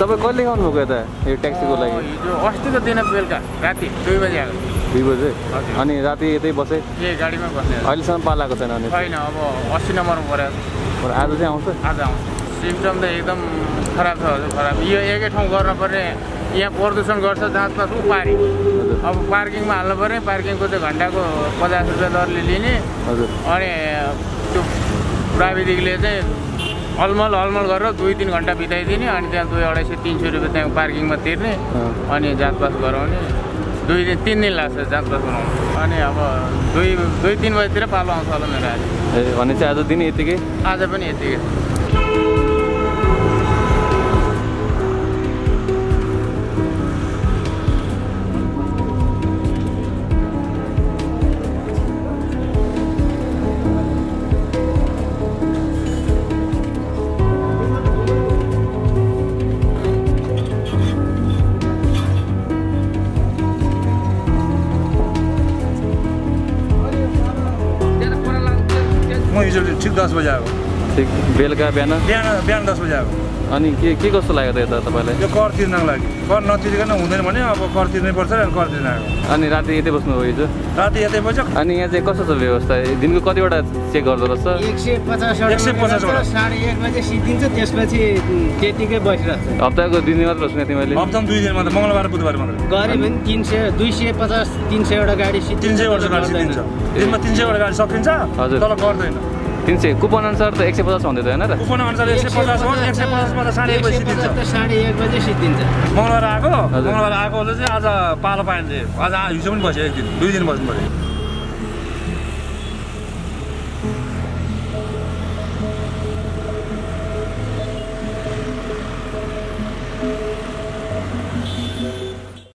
तपाईँ कहिले आउनुभएको यता यो ट्याक्सीको लागि? हिजो अस्तिको दिन बेलुका राति दुई बजी आएको। दुई बजे। अनि राति यतै बसेँ? यही गाडीमा बस्ने। अहिलेसम्म पालाएको छैन अनि? छैन अब अस्सी नम्बरमा पऱ्यो बरु आज चाहिँ आउँछ? आज आउँछ। सिम्टम त एकदम खराब छ हजुर खराब। यो एकै ठाउँ गर्नुपर्ने यहाँ प्रदूषण गर्छ जाँच पास हजुर। अब पार्किङमा हाल्नु पर्ने पार्किङको चाहिँ घन्टाको पचास रुपियाँ दरले लिने। हजुर। अनि त्यो प्राविधिकले चाहिँ अलमल अलमल गरेर दुई तिन घन्टा बिताइदिने अनि त्यहाँ दुई अढाई सय तिन सय रुपियाँ त्यहाँ पार्किङमा तिर्ने। अनि जाँच पास गराउने। दुई दिन तिन दिन लाग्छ जाँच पास गराउनु। अनि अब दुई दुई तिन बजीतिर पालो आउँछ होला मेरो आज ए भने चाहिँ आज दिन यतिकै? आज पनि यतिकै। म हिजो ठिक दस बजी आएको ठिक बेलुका बिहान बिहान बिहान दस बजी आएको अनि के के कस्तो लाग्यो त यता तपाईँलाई? यो कर तिर्नको लागि। कर नतिरिकन हुँदैन भने अब कर तिर्नै पर्छ अनि कर तिर्न आएको। अनि राति यतै बस्नुभयो हिजो? राति यतै बज्यो अनि यहाँ चाहिँ कस्तो छ व्यवस्था? दिनको कतिवटा चेक गर्दो रहेछ? एक सय पचासवटा। एक सय पचासवटा। साढे एक बजे सिद्धिन्छ त्यसपछि त्यतिकै बसिरहेको छ। हप्ताको दिन मात्र सुने तिमीले हप्तामा दुई दिन मात्रै मङ्गलबार बुधबार मात्रै। गऱ्यो भने तिन सय दुई सय पचास तिन सयवटा गाडी सिद्धिन्छ तिन सयवटा गाडी सिद्धिन्छ। दिनमा तिन सयवटा गाडी सकिन्छ हजुर। तर गर्दैन। तिन सय कुपन अनुसार त एक सय पचास हुँदै थियो होइन र कुपन अनुसार एक सय पचास हो एक सय पचासमा त साढे एक बजी सिद्धिन्छ साढे एक बजे सिद्धिन्छ। मङ्गलबार आएको। मङ्गलबार आएकोले चाहिँ आज पालो पाइन्छ। आज हिजो पनि बस्यो एक दिन दुई दिन बस्नु पऱ्यो।